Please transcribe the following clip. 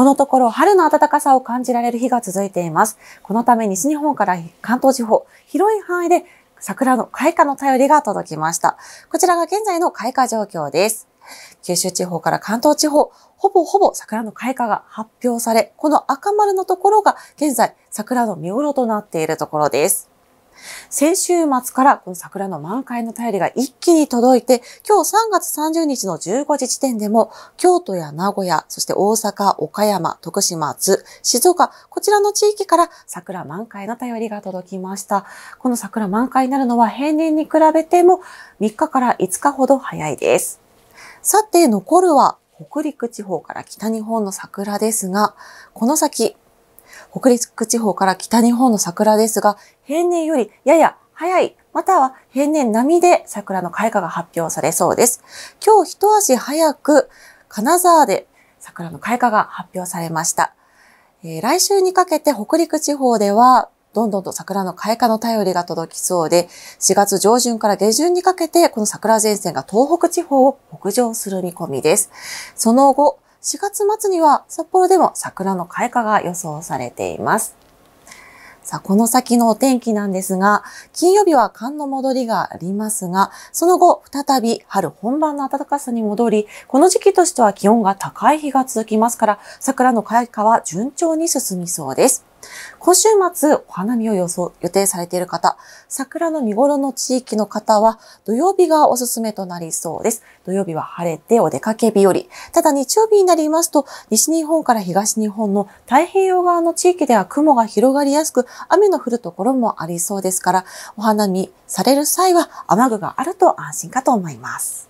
このところ春の暖かさを感じられる日が続いています。このため西日本から関東地方、広い範囲で桜の開花の便りが届きました。こちらが現在の開花状況です。九州地方から関東地方、ほぼほぼ桜の開花が発表され、この赤丸のところが現在桜の見頃となっているところです。先週末からこの桜の満開の便りが一気に届いて、今日3月30日の15時時点でも、京都や名古屋、そして大阪、岡山、徳島、津、静岡、こちらの地域から桜満開の便りが届きました。この桜満開になるのは平年に比べても3日から5日ほど早いです。さて、残るは北陸地方から北日本の桜ですが、この先、北陸地方から北日本の桜ですが、平年よりやや早い、または平年並みで桜の開花が発表されそうです。今日一足早く、金沢で桜の開花が発表されました。えー、来週にかけて北陸地方では、どんどんと桜の開花の便りが届きそうで、4月上旬から下旬にかけて、この桜前線が東北地方を北上する見込みです。その後、4月末には札幌でも桜の開花が予想されています。さあ、この先のお天気なんですが、金曜日は寒の戻りがありますが、その後、再び春本番の暖かさに戻り、この時期としては気温が高い日が続きますから、桜の開花は順調に進みそうです。今週末、お花見を予想、予定されている方、桜の見頃の地域の方は、土曜日がおすすめとなりそうです。土曜日は晴れてお出かけ日和。ただ日曜日になりますと、西日本から東日本の太平洋側の地域では雲が広がりやすく、雨の降るところもありそうですから、お花見される際は雨具があると安心かと思います。